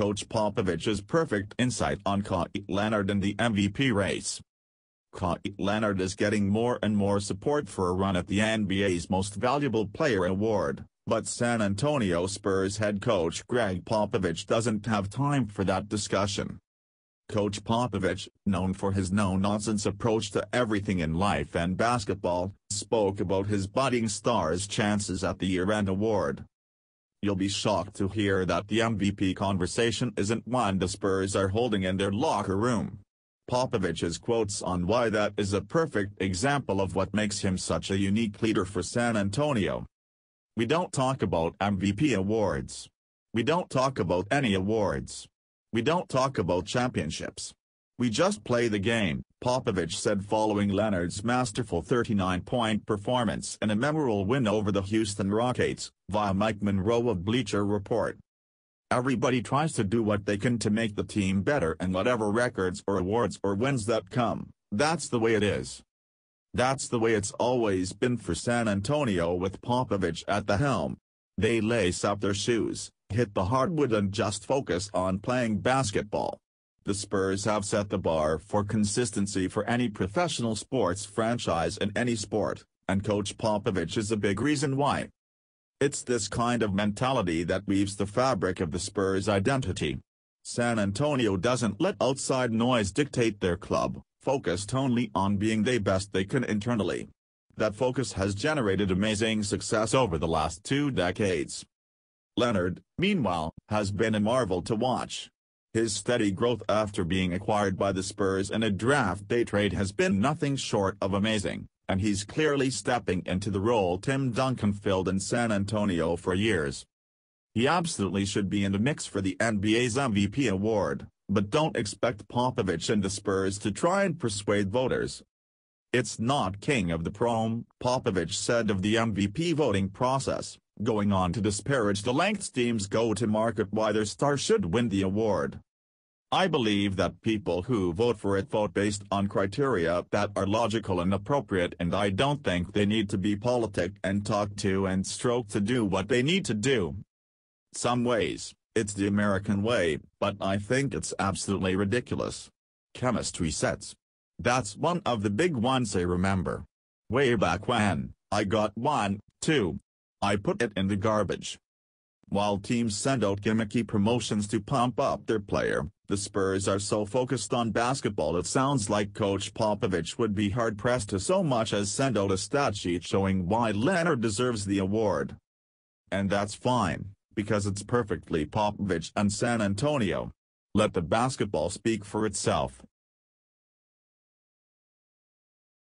Coach Popovich's perfect insight on Kawhi Leonard and the MVP race. Kawhi Leonard is getting more and more support for a run at the NBA's Most Valuable Player award, but San Antonio Spurs head coach Gregg Popovich doesn't have time for that discussion. Coach Popovich, known for his no-nonsense approach to everything in life and basketball, spoke about his budding star's chances at the year-end award. You'll be shocked to hear that the MVP conversation isn't one the Spurs are holding in their locker room. Popovich's quotes on why that is a perfect example of what makes him such a unique leader for San Antonio. We don't talk about MVP awards. We don't talk about any awards. We don't talk about championships. We just play the game, Popovich said following Leonard's masterful 39-point performance in a memorable win over the Houston Rockets, via Mike Monroe of Bleacher Report. Everybody tries to do what they can to make the team better and whatever records or awards or wins that come, that's the way it is. That's the way it's always been for San Antonio with Popovich at the helm. They lace up their shoes, hit the hardwood and just focus on playing basketball. The Spurs have set the bar for consistency for any professional sports franchise in any sport, and Coach Popovich is a big reason why. It's this kind of mentality that weaves the fabric of the Spurs' identity. San Antonio doesn't let outside noise dictate their club, focused only on being the best they can internally. That focus has generated amazing success over the last two decades. Leonard, meanwhile, has been a marvel to watch. His steady growth after being acquired by the Spurs in a draft day trade has been nothing short of amazing, and he's clearly stepping into the role Tim Duncan filled in San Antonio for years. He absolutely should be in the mix for the NBA's MVP award, but don't expect Popovich and the Spurs to try and persuade voters. It's not king of the prom, Popovich said of the MVP voting process going on to disparage the lengths teams go to market why their star should win the award. I believe that people who vote for it vote based on criteria that are logical and appropriate and I don't think they need to be politic and talk to and stroke to do what they need to do. Some ways, it's the American way, but I think it's absolutely ridiculous. Chemistry sets. That's one of the big ones I remember. Way back when, I got one, too, I put it in the garbage. While teams send out gimmicky promotions to pump up their player, the Spurs are so focused on basketball it sounds like Coach Popovich would be hard-pressed to so much as send out a stat sheet showing why Leonard deserves the award. And that's fine, because it's perfectly Popovich and San Antonio. Let the basketball speak for itself.